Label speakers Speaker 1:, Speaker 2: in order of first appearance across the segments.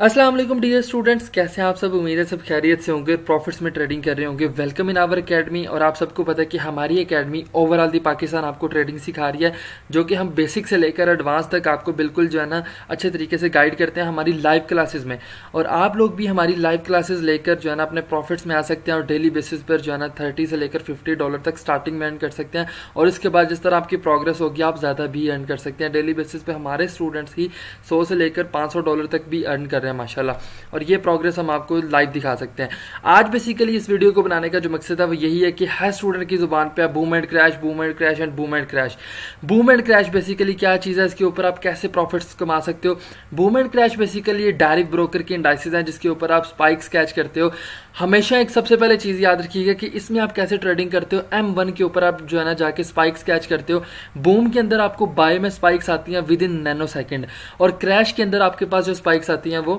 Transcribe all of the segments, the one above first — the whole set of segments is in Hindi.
Speaker 1: वालेकुम डियर स्टूडेंट्स कैसे हैं आप सब? उम्मीद है सब खैरियत से होंगे प्रॉफिट्स में ट्रेडिंग कर रहे होंगे। वेलकम इन आवर एकेडमी और आप सबको पता है कि हमारी एकेडमी ओवरऑल दी पाकिस्तान आपको ट्रेडिंग सिखा रही है, जो कि हम बेसिक से लेकर एडवांस तक आपको बिल्कुल जो है ना, अच्छे तरीके से गाइड करते हैं हमारी लाइव क्लासेज में। और आप लोग भी हमारी लाइव क्लासेज लेकर जो है ना, अपने प्रॉफिट्स में आ सकते हैं और डेली बेसिस पर जो है ना थर्टी से लेकर फिफ्टी डॉलर तक स्टार्टिंग में अर्न कर सकते हैं। और इसके बाद जिस तरह आपकी प्रोग्रेस होगी, आप ज़्यादा भी अर्न कर सकते हैं। डेली बेसिस पर हमारे स्टूडेंट्स ही सौ से लेकर पाँच सौ डॉलर तक भी अर्न कर रहे हैं माशाला और ये प्रोग्रेस हम आपको लाइव दिखा सकते हैं। आज बेसिकली इस वीडियो को बनाने का जो मकसद है वो यही है कि हर स्टूडेंट की ज़ुबान पे boom and crash boom and crash and boom and crash boom and crash basically क्या चीज़ है? इसके ऊपर आप कैसे प्रॉफिट्स कमा सकते हो? Boom and crash basically direct broker की इंडाइसिस हैं, जिसके ऊपर आप स्पाइक्स कैच करते हो। हमेशा एक सबसे पहले चीज़ याद रखिएगा कि इसमें आप कैसे ट्रेडिंग करते हो? एम वन के ऊपर आप जो है ना जाके स्पाइक्स कैच करते हो। बूम के अंदर आपको बाय में स्पाइक्स आती हैं विद इन नैनो सेकेंड और क्रैश के अंदर आपके पास जो स्पाइक्स आती हैं वो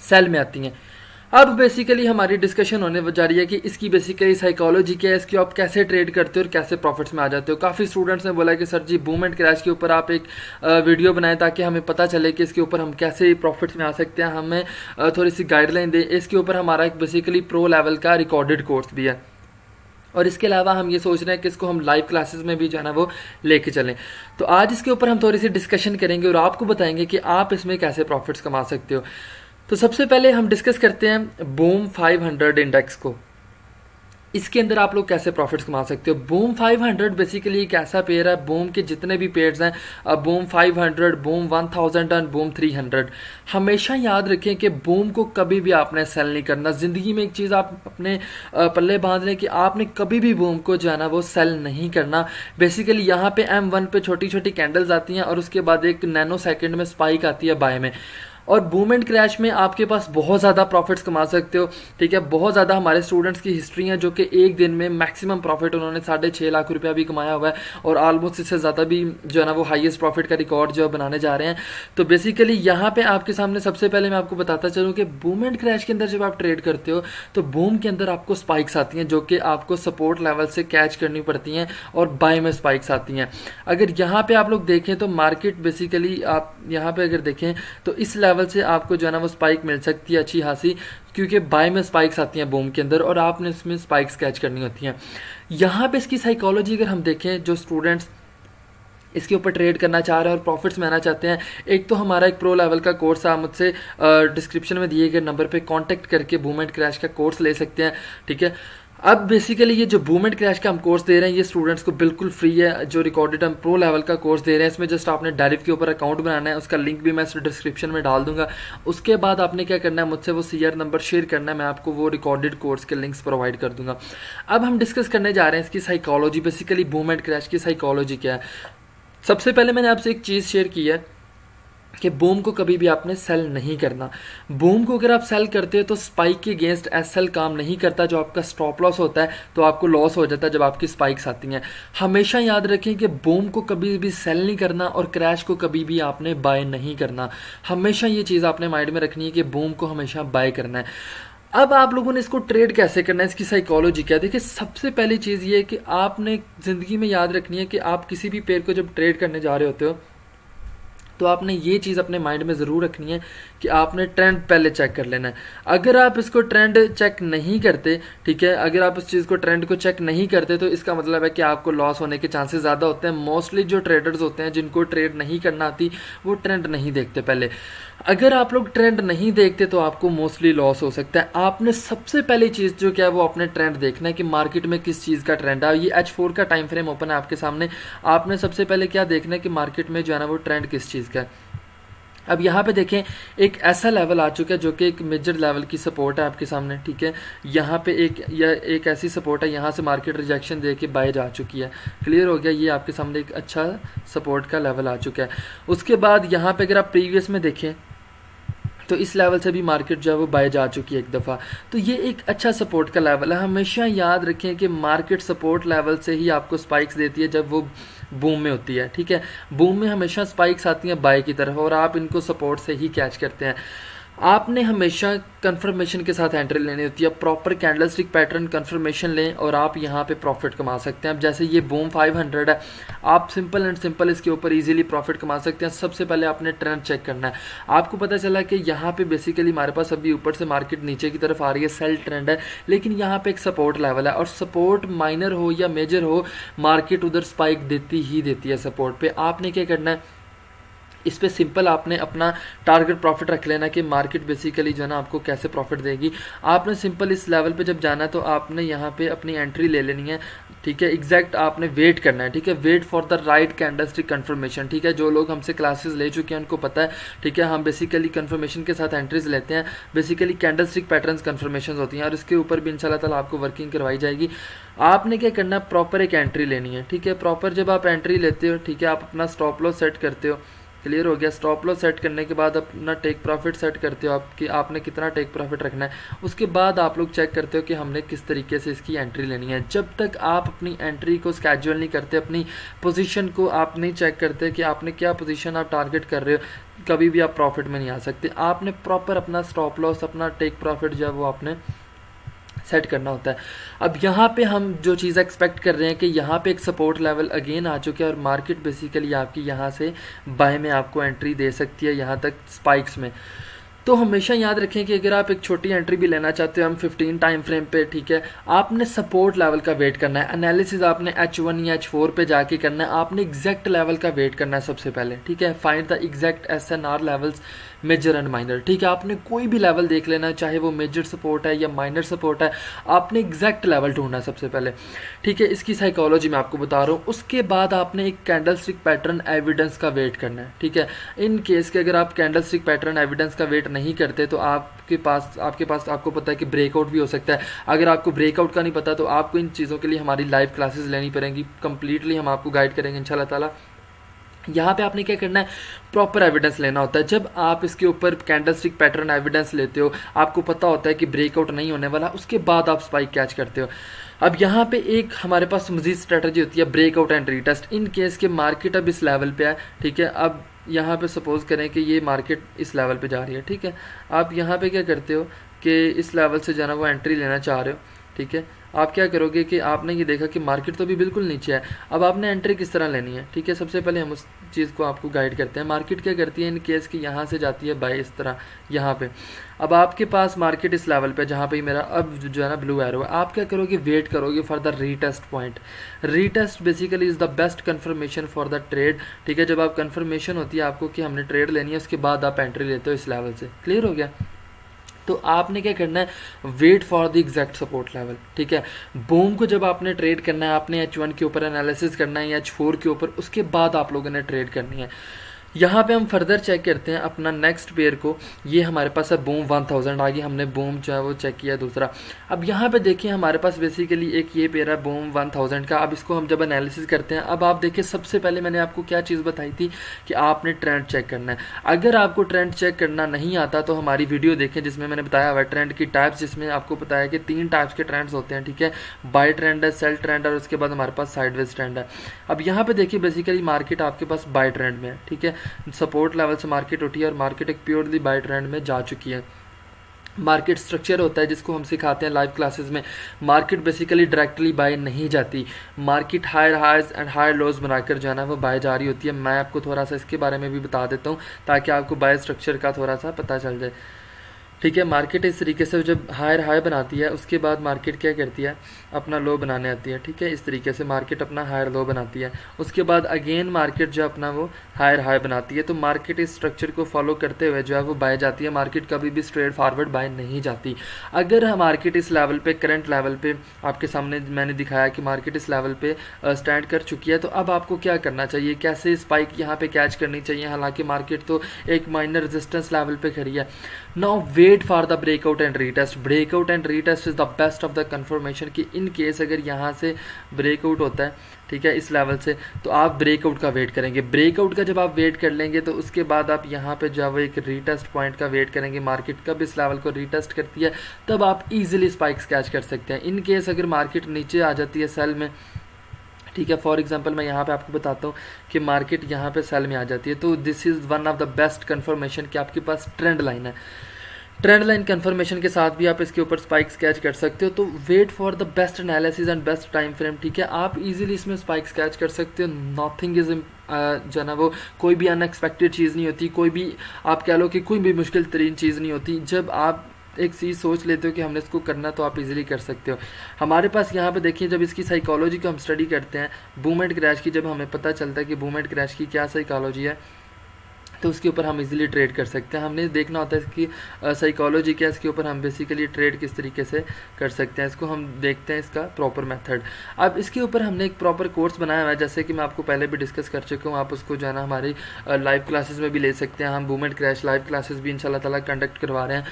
Speaker 1: सेल में आती हैं। अब बेसिकली हमारी डिस्कशन होने जा रही है कि इसकी बेसिकली साइकोलॉजी क्या है, इसकी आप कैसे ट्रेड करते हो और कैसे प्रॉफिट्स में आ जाते हो। काफ़ी स्टूडेंट्स ने बोला कि, sir ji boom and crash के ऊपर आप एक वीडियो बनाएँ ताकि हमें पता चले कि इसके ऊपर हम कैसे प्रॉफिट्स में आ सकते हैं। हमें थोड़ी सी गाइडलाइन दें। इसके ऊपर हमारा एक बेसिकली प्रो लेवल का रिकॉर्डेड कोर्स भी है। और इसके अलावा हम ये सोच रहे हैं कि इसको हम लाइव क्लासेस में भी जो है ना वो लेके चलें। तो आज इसके ऊपर हम थोड़ी सी डिस्कशन करेंगे और आपको बताएँगे कि आप इसमें कैसे प्रॉफिट्स कमा सकते हो। तो सबसे पहले हम डिस्कस करते हैं बूम 500 इंडेक्स को। इसके अंदर आप लोग कैसे प्रॉफिट्स कमा सकते हो? बूम 500 बेसिकली एक ऐसा पेयर है बूम के जितने भी पेयर्स हैं बूम 500 बूम 1000 एंड बूम 300 हमेशा याद रखें कि बूम को कभी भी आपने सेल नहीं करना। ज़िंदगी में एक चीज़ आप अपने पल्ले बाँध लें कि आपने कभी भी बूम को जो है ना, वो सेल नहीं करना। बेसिकली यहाँ पे एम वन पे छोटी छोटी कैंडल्स आती हैं और उसके बाद एक नैनो सेकेंड में स्पाइक आती है बाय में। और बूम एंड क्रैश में आपके पास बहुत ज़्यादा प्रॉफिट्स कमा सकते हो, ठीक है? बहुत ज़्यादा हमारे स्टूडेंट्स की हिस्ट्री है जो कि एक दिन में मैक्सिमम प्रॉफिट उन्होंने साढ़े छः लाख रुपया भी कमाया हुआ है और ऑलमोस्ट इससे ज़्यादा भी जो है ना वो हाईएस्ट प्रॉफिट का रिकॉर्ड जो है बनाने जा रहे हैं। तो बेसिकली यहाँ पर आपके सामने सबसे पहले मैं आपको बताता चलूँ कि बूम एंड क्रैश के अंदर जब आप ट्रेड करते हो तो बूम के अंदर आपको स्पाइक्स आती हैं जो कि आपको सपोर्ट लेवल से कैच करनी पड़ती हैं और बाय में स्पाइक्स आती हैं। अगर यहाँ पर आप लोग देखें तो मार्केट बेसिकली आप यहाँ पर अगर देखें तो इस से आपको जो है ना वो स्पाइक मिल सकती है अच्छी खासी, क्योंकि बाय में स्पाइक्स आती हैं बोम के अंदर और आपने इसमें स्पाइक्स कैच करनी होती हैं। यहाँ पे इसकी साइकोलॉजी अगर हम देखें, जो स्टूडेंट्स इसके ऊपर ट्रेड करना चाह रहे हैं और प्रॉफिट्स में आना चाहते हैं, एक तो हमारा एक प्रो लेवल का कोर्स आप मुझसे डिस्क्रिप्शन में दिए गए नंबर पे कांटेक्ट करके बूमेंट क्रैश का कोर्स ले सकते हैं, ठीक है? अब बेसिकली ये जो बूमेंट क्रैश का हम कोर्स दे रहे हैं, ये स्टूडेंट्स को बिल्कुल फ्री है, जो रिकॉर्डेड हम प्रो लेवल का कोर्स दे रहे हैं, इसमें जस्ट आपने डायरेक्ट के ऊपर अकाउंट बनाना है, उसका लिंक भी मैं इस डिस्क्रिप्शन में डाल दूँगा। उसके बाद आपने क्या करना है, मुझसे वो सी नंबर शेयर करना है, मैं आपको वो रिकॉर्डेड कोर्स के लिंक्स प्रोवाइड कर दूँगा। अब हम डिस्कस करने जा रहे हैं इसकी psychology basically boom and crash की साइकोलॉजी क्या है। सबसे पहले मैंने आपसे एक चीज़ शेयर की है कि बूम को कभी भी आपने सेल नहीं करना। बूम को अगर आप सेल करते हो तो स्पाइक के अगेंस्ट एस सेल काम नहीं करता। जो आपका स्टॉप लॉस होता है तो आपको लॉस हो जाता है जब आपकी स्पाइक्स आती हैं। हमेशा याद रखें कि बूम को कभी भी सेल नहीं करना और क्रैश को कभी भी आपने बाय नहीं करना। हमेशा ये चीज़ आपने माइंड में रखनी है कि बूम को हमेशा बाय करना है। अब आप लोगों ने इसको ट्रेड कैसे करना है? इसकी साइकोलॉजी क्या देखिए, सबसे पहली चीज़ ये है कि आपने ज़िंदगी में याद रखनी है कि आप किसी भी पेड़ को जब ट्रेड करने जा रहे होते हो तो आपने ये चीज़ अपने माइंड में ज़रूर रखनी है कि आपने ट्रेंड पहले चेक कर लेना है। अगर आप इसको ट्रेंड चेक नहीं करते, ठीक है, अगर आप इस चीज़ को ट्रेंड को चेक नहीं करते तो इसका मतलब है कि आपको लॉस होने के चांसेस ज़्यादा होते हैं। मोस्टली जो ट्रेडर्स होते हैं, जिनको ट्रेड नहीं करना आती, वो ट्रेंड नहीं देखते पहले। अगर आप लोग ट्रेंड नहीं देखते तो आपको मोस्टली लॉस हो सकता है। आपने सबसे पहली चीज़ जो क्या है, वो अपने ट्रेंड देखना है कि मार्केट में किस चीज़ का ट्रेंड है ये एच फोर का टाइम फ्रेम ओपन है आपके सामने। आपने सबसे पहले क्या देखना है कि मार्केट में जो है ना, वो ट्रेंड किस चीज़ का है। अब यहाँ पे देखें, एक ऐसा लेवल आ चुका है जो कि एक मेजर लेवल की सपोर्ट है आपके सामने, ठीक है? यहाँ पे एक, या एक ऐसी सपोर्ट है, यहाँ से मार्केट रिजेक्शन दे के बाय जा चुकी है। क्लियर हो गया? ये आपके सामने एक अच्छा सपोर्ट का लेवल आ चुका है। उसके बाद यहाँ पे अगर आप प्रीवियस में देखें तो इस लेवल से भी मार्केट जो है वो बाय जा चुकी है एक दफ़ा। तो ये एक अच्छा सपोर्ट का लेवल है। हमेशा याद रखें कि मार्केट सपोर्ट लेवल से ही आपको स्पाइक्स देती है जब वो बूम में होती है, ठीक है? बूम में हमेशा स्पाइक्स आती हैं बाय की तरफ़ और आप इनको सपोर्ट से ही कैच करते हैं। आपने हमेशा कंफर्मेशन के साथ एंट्री लेनी होती है। Proper candlestick pattern confirmation लें और आप यहाँ पे प्रॉफिट कमा सकते हैं। अब जैसे ये बूम 500 है, आप सिंपल एंड सिंपल इसके ऊपर इजीली प्रॉफिट कमा सकते हैं। सबसे पहले आपने ट्रेंड चेक करना है। आपको पता चला कि यहाँ पे बेसिकली हमारे पास अभी ऊपर से मार्केट नीचे की तरफ़ आ रही है। सेल ट्रेंड है, लेकिन यहाँ पर एक सपोर्ट लेवल है और सपोर्ट माइनर हो या मेजर हो मार्केट उधर स्पाइक देती ही देती है सपोर्ट पर आपने क्या करना है? इस पर सिंपल आपने अपना टारगेट प्रॉफिट रख लेना कि मार्केट बेसिकली जो है ना आपको कैसे प्रॉफिट देगी। आपने सिंपल इस लेवल पे जब जाना है तो आपने यहाँ पे अपनी एंट्री ले लेनी है, ठीक है? एग्जैक्ट आपने वेट करना है, ठीक है? Wait for the right candlestick confirmation ठीक है? जो लोग हमसे क्लासेस ले चुके हैं उनको पता है, ठीक है? हम बेसिकली कंफर्मेशन के साथ एंट्रीज लेते हैं। बेसिकली कैंडलस्टिक पैटर्न कन्फर्मेशन होती हैं और इसके ऊपर भी इंशाल्लाह ताला आपको वर्किंग करवाई जाएगी। आपने क्या करना प्रॉपर एक एंट्री लेनी है, ठीक है? प्रॉपर जब आप एंट्री लेते हो, ठीक है? आप अपना स्टॉप लॉस सेट करते हो क्लियर हो गया। स्टॉप लॉस सेट करने के बाद अपना टेक प्रॉफिट सेट करते हो आप कि आपने कितना टेक प्रॉफिट रखना है। उसके बाद आप लोग चेक करते हो कि हमने किस तरीके से इसकी एंट्री लेनी है। जब तक आप अपनी एंट्री को स्केजुअल नहीं करते, अपनी पोजीशन को आप नहीं चेक करते कि आपने क्या पोजीशन आप टारगेट कर रहे हो, कभी भी आप प्रॉफिट में नहीं आ सकते। आपने प्रॉपर अपना स्टॉप लॉस अपना टेक प्रॉफिट जो है वो आपने सेट करना होता है। अब यहाँ पे हम जो चीज़ एक्सपेक्ट कर रहे हैं कि यहाँ पे एक सपोर्ट लेवल अगेन आ चुके हैं और मार्केट बेसिकली आपकी यहाँ से बाय में आपको एंट्री दे सकती है यहाँ तक स्पाइक्स में। तो हमेशा याद रखें कि अगर आप एक छोटी एंट्री भी लेना चाहते हो, हम 15 टाइम फ्रेम पे, ठीक है, आपने सपोर्ट लेवल का वेट करना है। एनालिसिस आपने एच वन या एच फोर पे जाके करना है। आपने एग्जैक्ट लेवल का वेट करना है सबसे पहले, ठीक है? Find the exact S N R levels major and minor ठीक है? आपने कोई भी लेवल देख लेना, चाहे वो मेजर सपोर्ट है या माइनर सपोर्ट है, आपने एग्जैक्ट लेवल ढूंढना है सबसे पहले, ठीक है? इसकी साइकोलॉजी मैं आपको बता रहा हूँ। उसके बाद आपने एक कैंडल स्टिक पैटर्न एविडेंस का वेट करना है, ठीक है? इन केस के अगर आप कैंडल स्टिक पैटर्न एविडेंस का वेट नहीं करते तो आपके पास आपके पास आपको पता है कि ब्रेकआउट भी हो सकता है। अगर आपको ब्रेकआउट का नहीं पता तो आपको इन चीज़ों के लिए हमारी लाइव क्लासेस लेनी पड़ेंगी। कंप्लीटली हम आपको गाइड करेंगे, इंशाल्लाह ताला। यहाँ पे आपने क्या करना है? प्रॉपर एविडेंस लेना होता है। जब आप इसके ऊपर कैंडल स्टिक पैटर्न एविडेंस लेते हो, आपको पता होता है कि ब्रेकआउट नहीं होने वाला, उसके बाद आप स्पाइक कैच करते हो। अब यहाँ पे एक हमारे पास मजीद स्ट्रेटजी होती है breakout and retest in case के मार्केट अब इस लेवल पे है, ठीक है? अब यहाँ पे सपोज़ करें कि ये मार्केट इस लेवल पे जा रही है, ठीक है? आप यहाँ पे क्या करते हो कि इस लेवल से जाना वो एंट्री लेना चाह रहे हो, ठीक है? आप क्या करोगे कि आपने ये देखा कि मार्केट तो भी बिल्कुल नीचे है। अब आपने एंट्री किस तरह लेनी है? ठीक है, सबसे पहले हम उस चीज़ को आपको गाइड करते हैं। मार्केट क्या करती है? इन केस कि यहाँ से जाती है बाई इस तरह, यहाँ पे। अब आपके पास मार्केट इस लेवल पे जहाँ पे मेरा अब जो है ना ब्लू एरो है। आप क्या करोगे? वेट करोगे for the retest point retest basically is the best confirmation for the trade ठीक है, जब आप कन्फर्मेशन होती है आपको कि हमने ट्रेड लेनी है, उसके बाद आप एंट्री लेते हो इस लेवल से। क्लियर हो गया? तो आपने क्या करना है? Wait for the exact support level ठीक है? बोम को जब आपने ट्रेड करना है, आपने एच वन के ऊपर एनालिसिस करना है एच फोर के ऊपर, उसके बाद आप लोगों ने ट्रेड करनी है। यहाँ पे हम फर्दर चेक करते हैं अपना नेक्स्ट पेयर को। ये हमारे पास है बूम वन थाउज़ेंड आ गई हमने बूम जो है वो चेक किया दूसरा। अब यहाँ पे देखिए हमारे पास बेसिकली एक ये पेयर है बूम वन थाउज़ेंड का। अब इसको हम जब एनालिसिस करते हैं, अब आप देखिए सबसे पहले मैंने आपको क्या चीज़ बताई थी कि आपने ट्रेंड चेक करना है। अगर आपको ट्रेंड चेक करना नहीं आता तो हमारी वीडियो देखें जिसमें मैंने बताया हुआ ट्रेंड की टाइप्स जिसमें आपको बताया कि तीन टाइप्स के ट्रेंड्स होते हैं, ठीक है? बाई ट्रेंड है सेल ट्रेंड और उसके बाद हमारे पास साइडवेज ट्रेंड है। अब यहाँ पर देखिए बेसिकली मार्केट आपके पास बाई ट्रेंड में है, ठीक है? सपोर्ट लेवल से मार्केट उठी है और मार्केट एक प्योरली बाय ट्रेंड में जा चुकी है। मार्केट स्ट्रक्चर होता है जिसको हम सिखाते हैं लाइव क्लासेस में। मार्केट बेसिकली डायरेक्टली बाय नहीं जाती। Market higher highs and higher lows बनाकर जो है ना वो बाय जा रही होती है। मैं आपको थोड़ा सा इसके बारे में भी बता देता हूँ ताकि आपको बाय स्ट्रक्चर का थोड़ा सा पता चल जाए। ठीक है मार्केट इस तरीके से जब हायर हाई बनाती है, उसके बाद मार्केट क्या करती है? अपना लो बनाने आती है। ठीक है, इस तरीके से मार्केट अपना हायर लो बनाती है। उसके बाद अगेन मार्केट जो अपना वो हायर हाई बनाती है तो मार्केट इस स्ट्रक्चर को फॉलो करते हुए जो है वो बाय जाती है। मार्केट कभी भी स्ट्रेट फॉरवर्ड बाय नहीं जाती। अगर मार्केट इस लेवल पे करंट लेवल पे आपके सामने मैंने दिखाया कि मार्केट इस लेवल पे स्टैंड कर चुकी है तो अब आपको क्या करना चाहिए? कैसे स्पाइक यहाँ पे कैच करनी चाहिए? हालाँकि मार्केट तो एक माइनर रेजिस्टेंस लेवल पे खड़ी है। Now wait for the breakout and retest breakout and retest is the best of the confirmation कि इन केस अगर यहाँ से ब्रेकआउट होता है ठीक है, इस लेवल से। तो आप ब्रेकआउट का वेट करेंगे। ब्रेकआउट का जब आप वेट कर लेंगे तो उसके बाद आप यहाँ पे जो है एक रीटेस्ट पॉइंट का वेट करेंगे। मार्केट कब इस लेवल को रीटेस्ट करती है, तब आप इजीली स्पाइक्स कैच कर सकते हैं। इन केस अगर मार्केट नीचे आ जाती है सेल में, ठीक है फॉर एग्जांपल मैं यहाँ पे आपको बताता हूँ कि मार्केट यहाँ पे सेल में आ जाती है। तो this is one of the best confirmation कि आपके पास ट्रेंड लाइन है। ट्रेंड लाइन कन्फर्मेशन के साथ भी आप इसके ऊपर स्पाइक कैच कर सकते हो तो wait for the best analysis and best time frame ठीक है? आप इजीली इसमें स्पाइक कैच कर सकते हो नॉथिंग इज़ जो है वो कोई भी अनएक्सपेक्टेड चीज़ नहीं होती, कोई भी आप कह लो कि कोई भी मुश्किल तरीन चीज़ नहीं होती। जब आप एक चीज़ सोच लेते हो कि हमने इसको करना तो आप इजीली कर सकते हो। हमारे पास यहाँ पे देखिए, जब इसकी साइकोलॉजी को हम स्टडी करते हैं बूमेंट क्रैश की जब हमें पता चलता है कि बूमेंट क्रैश की क्या साइकोलॉजी है तो उसके ऊपर हम इजीली ट्रेड कर सकते हैं। हमने देखना होता है कि साइकोलॉजी क्या है, इसके ऊपर हम बेसिकली ट्रेड किस तरीके से कर सकते हैं। इसको हम देखते हैं इसका प्रॉपर मेथड अब इसके ऊपर हमने एक प्रॉपर कोर्स बनाया हुआ है। जैसे कि मैं आपको पहले भी डिस्कस कर चुका हूँ, आप उसको जो है ना हमारी लाइव क्लासेज में भी ले सकते हैं। हम वूमेंट क्रैश लाइव क्लासेस भी इन ताला कंडक्ट करवा रहे हैं।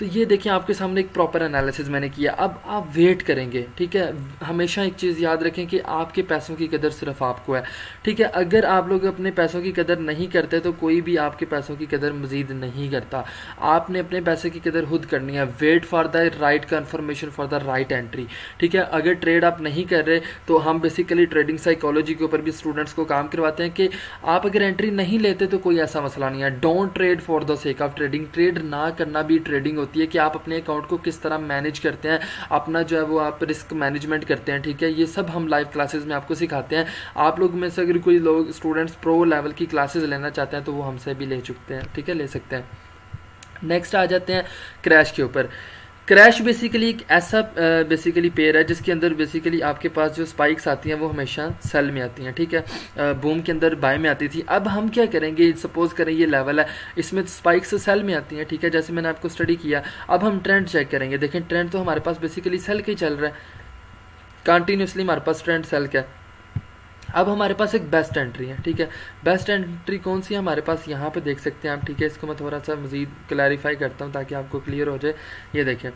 Speaker 1: तो ये देखिए आपके सामने एक प्रॉपर एनालिसिस मैंने किया। अब आप वेट करेंगे, ठीक है? हमेशा एक चीज़ याद रखें कि आपके पैसों की कदर सिर्फ़ आपको है, ठीक है? अगर आप लोग अपने पैसों की कदर नहीं करते तो कोई भी आपके पैसों की कदर मजीद नहीं करता। आपने अपने पैसे की कदर खुद करनी है। Wait for the right confirmation for the right entry ठीक है? अगर ट्रेड आप नहीं कर रहे तो हम बेसिकली ट्रेडिंग साइकोलॉजी के ऊपर भी स्टूडेंट्स को काम करवाते हैं कि आप अगर एंट्री नहीं लेते तो कोई ऐसा मसला नहीं है। Don't trade for the sake of trading trade ना करना भी ट्रेडिंग होती है कि आप अपने अकाउंट को किस तरह मैनेज करते हैं, अपना जो है वो आप रिस्क मैनेजमेंट करते हैं, ठीक है? ये सब हम लाइव क्लासेज में आपको सिखाते हैं। आप लोग में से अगर कोई लोग स्टूडेंट्स प्रो लेवल की क्लासेज लेना चाहते हैं तो वो हमसे भी ले चुकते हैं, ठीक है? ले सकते हैं। नेक्स्ट आ जाते हैं क्रैश के ऊपर। क्रैश बेसिकली एक ऐसा बेसिकली पेयर है जिसके अंदर बेसिकली आपके पास जो स्पाइक्स आती हैं वो हमेशा सेल में आती हैं, ठीक है? बूम के अंदर बाय में आती थी। अब हम क्या करेंगे? सपोज़ करें ये लेवल है, इसमें स्पाइक्स सेल में आती हैं, ठीक है? जैसे मैंने आपको स्टडी किया, अब हम ट्रेंड चेक करेंगे। देखें ट्रेंड तो हमारे पास बेसिकली सेल का ही चल रहा है। कंटिन्यूसली हमारे पास ट्रेंड सेल का है? अब हमारे पास एक बेस्ट एंट्री है, ठीक है? बेस्ट एंट्री कौन सी है? हमारे पास यहाँ पे देख सकते हैं आप, ठीक है? इसको मैं थोड़ा सा मजीद क्लैरिफाई करता हूँ ताकि आपको क्लियर हो जाए। ये देखें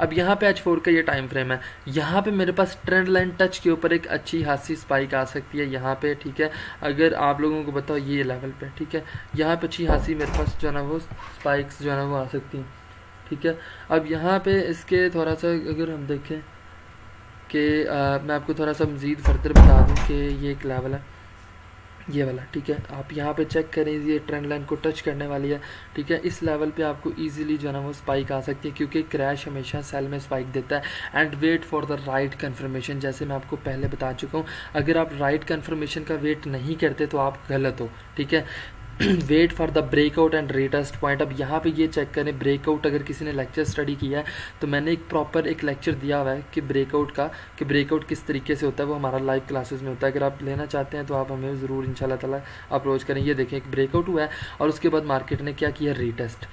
Speaker 1: अब यहाँ पे एच फोर का ये टाइम फ्रेम है। यहाँ पे मेरे पास ट्रेंड लाइन टच के ऊपर एक अच्छी हासी स्पाइक आ सकती है यहाँ पे, ठीक है? अगर आप लोगों को बताओ ये लेवल पर ठीक है? यहाँ पर अच्छी हासी मेरे पास जो है ना वो स्पाइक्स जो है ना वो आ सकती हैं, ठीक है? अब यहाँ पर इसके थोड़ा सा अगर हम देखें कि मैं आपको थोड़ा सा मज़ीद फर्दर बता दूँ कि ये एक लेवल है। ये वाला, ठीक है? आप यहाँ पे चेक करें, ये ट्रेंड लाइन को टच करने वाली है, ठीक है? इस लेवल पे आपको इजीली जो है ना वो स्पाइक आ सकती है, क्योंकि क्रैश हमेशा सेल में स्पाइक देता है। And wait for the right confirmation जैसे मैं आपको पहले बता चुका हूँ। अगर आप राइट कन्फर्मेशन का वेट नहीं करते तो आप गलत हो, ठीक है? Wait for the breakout and retest point अब यहाँ पे ये चेक करें ब्रेकआउट अगर किसी ने लेक्चर स्टडी किया है तो मैंने एक प्रॉपर एक लेक्चर दिया हुआ है कि ब्रेकआउट का, कि ब्रेकआउट किस तरीके से होता है, वो हमारा लाइव क्लासेस में होता है। अगर आप लेना चाहते हैं तो आप हमें ज़रूर इन ताला अप्रोच करें। ये देखें, एक ब्रेकआउट हुआ है और उसके बाद मार्केट ने क्या किया? Retest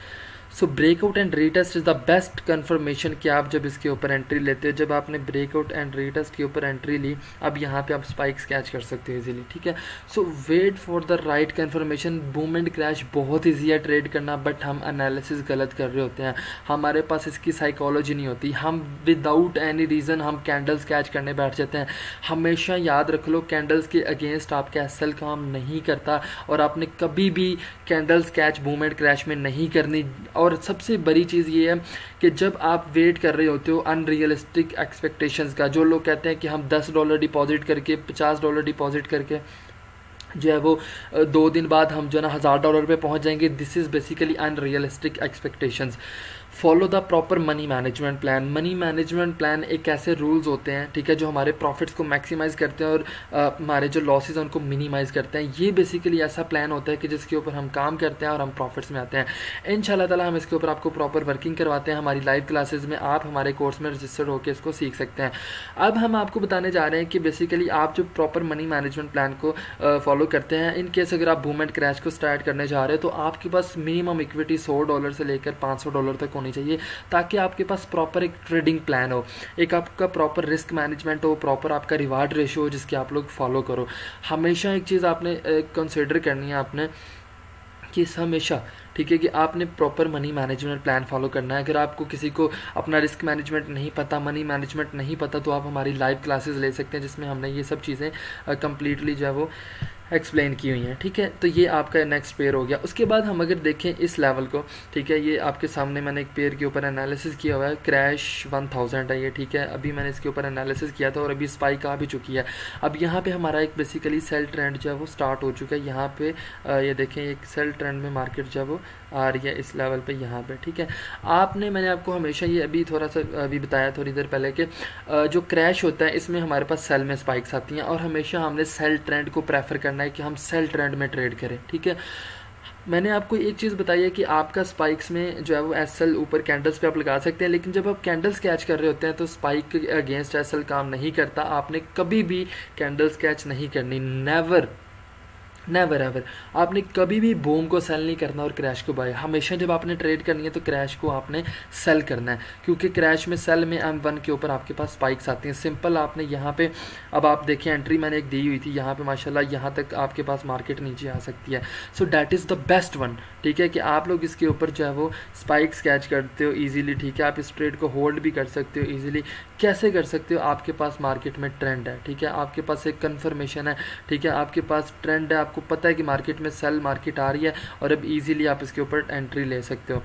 Speaker 1: so breakout and retest is the best confirmation कि आप जब इसके ऊपर एंट्री लेते हो, जब आपने ब्रेकआउट एंड रीटेस्ट के ऊपर एंट्री ली, अब यहाँ पे आप स्पाइक्स कैच कर सकते हो इजीली ठीक है? So wait for the right confirmation boom and crash बहुत ईजी है ट्रेड करना बट हम एनालिसिस गलत कर रहे होते हैं। हमारे पास इसकी साइकोलॉजी नहीं होती। हम विदाउट एनी रीज़न हम कैंडल्स कैच करने बैठ जाते हैं। हमेशा याद रख लो कैंडल्स के अगेंस्ट आपका एसल काम नहीं करता, और आपने कभी भी candles catch boom and crash में नहीं करनी और सबसे बड़ी चीज़ ये है कि जब आप वेट कर रहे होते हो अनरियलिस्टिक एक्सपेक्टेशंस का, जो लोग कहते हैं कि हम दस डॉलर डिपॉजिट करके, पचास डॉलर डिपॉजिट करके, जो है वो दो दिन बाद हम जो है ना, हज़ार डॉलर पे पहुँच जाएँगे। This is basically unrealistic expectations follow the proper money management plan money management plan एक ऐसे रूल्स होते हैं, ठीक है, जो हमारे प्रॉफिट्स को मैक्सिमाइज करते हैं और हमारे जो लॉसेज हैं उनको मिनिमाइज करते हैं। ये बेसिकली ऐसा प्लान होता है कि जिसके ऊपर हम काम करते हैं और हम प्रॉफिट्स में आते हैं। इन ताला हम इसके ऊपर आपको प्रॉपर वर्किंग करवाते हैं। हमारी लाइव क्लासेज में आप हमारे कोर्स में रजिस्टर्ड होकर इसको सीख सकते हैं। अब हम आपको बताने जा रहे हैं कि बेसिकली आप जो प्रॉपर मनी मैनेजमेंट प्लान को फॉलो करते हैं इन केस अगर आप बूमेंट क्रैश को स्टार्ट करने जा रहे हैं तो आपके पास मिनिमम इक्विटी सौ डॉलर से लेकर पाँच डॉलर तक होनी चाहिए ताकि आपके पास प्रॉपर एक ट्रेडिंग प्लान हो। एक आपका प्रॉपर रिस्क मैनेजमेंट हो प्रॉपर आपका रिवार्ड रेशो हो, जिसके आप लोग फॉलो करो। हमेशा एक चीज़ आपने कंसिडर करनी है आपने कि हमेशा, ठीक है, कि आपने proper money management plan follow करना है। अगर आपको किसी को अपना रिस्क मैनेजमेंट नहीं पता मनी मैनेजमेंट नहीं पता तो आप हमारी लाइव क्लासेस ले सकते हैं, जिसमें हमने ये सब चीज़ें कम्प्लीटली जो है वो एक्सप्लेन की हुई हैं, ठीक है? तो ये आपका नेक्स्ट पेयर हो गया। उसके बाद हम अगर देखें इस लेवल को, ठीक है? ये आपके सामने मैंने एक पेयर के ऊपर एनालिसिस किया हुआ है। क्रैश वन थाउज़ेंड है ये, ठीक है? अभी मैंने इसके ऊपर एनालिसिस किया था और अभी स्पाइक आ भी चुकी है। अब यहाँ पे हमारा एक बेसिकली सेल ट्रेंड जो है वो स्टार्ट हो चुका है। यहाँ पर ये देखें, एक सेल ट्रेंड में मार्केट जो है वो आ रही है इस लेवल पर यहाँ पर ठीक है? आपने, मैंने आपको हमेशा ये अभी थोड़ा सा अभी बताया थोड़ी देर पहले कि जो क्रैश होता है, इसमें हमारे पास सेल में स्पाइक्स आती हैं और हमेशा हमने सेल ट्रेंड को प्रेफर करना है कि हम सेल ट्रेंड में ट्रेड करें, ठीक है? मैंने आपको एक चीज़ बताई है कि आपका स्पाइक्स में जो है वो एस एल ऊपर कैंडल्स पे आप लगा सकते हैं, लेकिन जब आप कैंडल्स कैच कर रहे होते हैं तो स्पाइक अगेंस्ट एस एल काम नहीं करता। आपने कभी भी कैंडल्स कैच नहीं करनी नेवर नेवर एवर आपने कभी भी बूम को सेल नहीं करना और क्रैश को बाय हमेशा जब आपने ट्रेड करनी है तो क्रैश को आपने सेल करना है। क्योंकि क्रैश में सेल में एम वन के ऊपर आपके पास स्पाइक्स आती हैं। सिंपल आपने यहाँ पे, अब आप देखें एंट्री मैंने एक दी हुई थी। यहाँ पे माशाल्लाह यहाँ तक आपके पास मार्केट नीचे आ सकती है। So that is the best one ठीक है कि आप लोग इसके ऊपर जो है वो स्पाइक्स कैच करते हो ईजिली ठीक है, आप इस ट्रेड को होल्ड भी कर सकते हो ईजिली कैसे कर सकते हो? आपके पास मार्केट में ट्रेंड है, ठीक है? आपके पास एक कन्फर्मेशन है, ठीक है? आपके पास ट्रेंड है, आपको पता है कि मार्केट में सेल मार्केट आ रही है और अब ईजिली आप इसके ऊपर एंट्री ले सकते हो।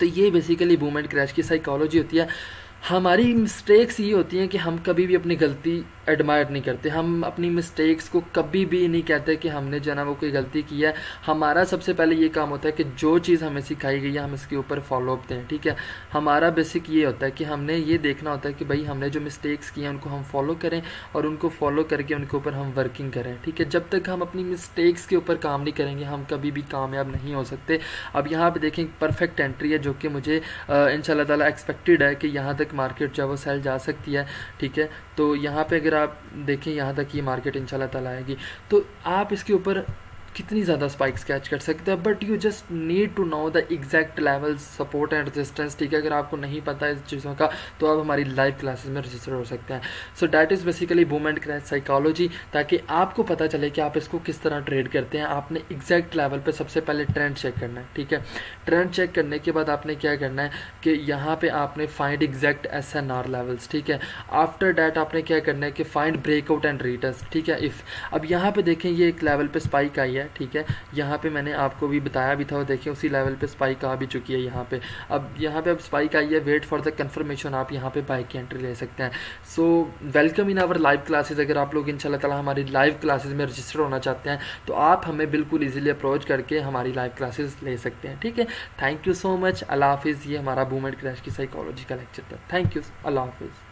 Speaker 1: तो ये बेसिकली एंड क्रैश की साइकोलॉजी होती है। हमारी मिस्टेक्स ये होती हैं कि हम कभी भी अपनी गलती एडमायर नहीं करते। हम अपनी मिस्टेक्स को कभी भी नहीं कहते कि हमने जो है ना वो कोई गलती की है। हमारा सबसे पहले ये काम होता है कि जो चीज़ हमें सिखाई गई है, हम इसके ऊपर फॉलो अप दें, ठीक है? हमारा बेसिक ये होता है कि हमने ये देखना होता है कि भाई हमने जो मिस्टेक्स की हैं, उनको हम फॉलो करें और उनको फॉलो करके उनके ऊपर हम वर्किंग करें, ठीक है? जब तक हम अपनी मिस्टेक्स के ऊपर काम नहीं करेंगे, हम कभी भी कामयाब नहीं हो सकते। अब यहाँ पर देखें परफेक्ट एंट्री है जो कि मुझे इन ताला एक्सपेक्टेड है कि यहाँ तक मार्केट जो है वो सेल जा सकती है, ठीक है? तो यहाँ पर अगर आप देखें यहाँ तक ये मार्केट इंशाल्लाह ताला आएगी। तो आप इसके ऊपर कितनी ज़्यादा स्पाइक्स कैच कर सकते हैं but you just need to know the exact level support and resistance ठीक है? अगर आपको नहीं पता इस चीज़ों का तो आप हमारी लाइव क्लासेस में रजिस्टर हो सकते हैं। So that is basically and crash psychology ताकि आपको पता चले कि आप इसको किस तरह ट्रेड करते हैं। आपने एग्जैक्ट लेवल पर सबसे पहले ट्रेंड चेक करना है, ठीक है? ट्रेंड चेक करने के बाद आपने क्या करना है कि यहाँ पर आपने find exact S N R levels ठीक है? आफ्टर डैट आपने क्या करना है कि फाइंड ब्रेकआउट एंड रिटर्स ठीक है? इफ़ अब यहाँ पर देखें, ये एक लेवल पर स्पाइक आई है। ठीक है? यहाँ पे मैंने आपको भी बताया भी था और देखिए उसी लेवल पे स्पाइक आ भी चुकी है यहाँ पे। अब यहाँ पे अब स्पाइक आई है वेट फॉर द कंफर्मेशन आप यहाँ पे बाइक की एंट्री ले सकते हैं। So welcome in our live classes अगर आप लोग इन ताला हमारी लाइव क्लासेज में रजिस्टर होना चाहते हैं तो आप हमें बिल्कुल ईजिली अप्रोच करके हमारी लाइव क्लासेज ले सकते हैं, ठीक है? थैंक यू सो मच अल्लाह हाफिज़. ये हमारा बूमेंट क्रैश की साइकोलॉजी का लेक्चर था। थैंक यू अल्लाह हाफिज़.